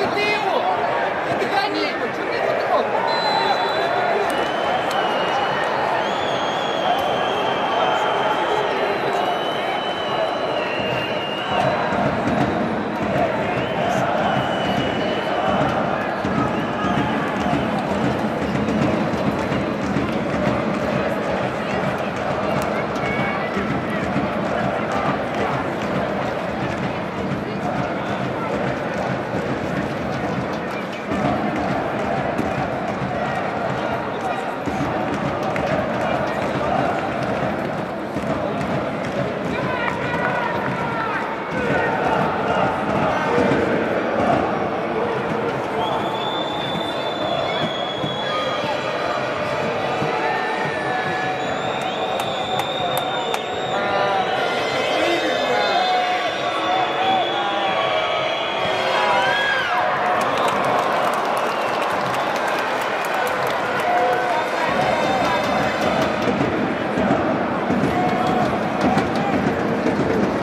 que tem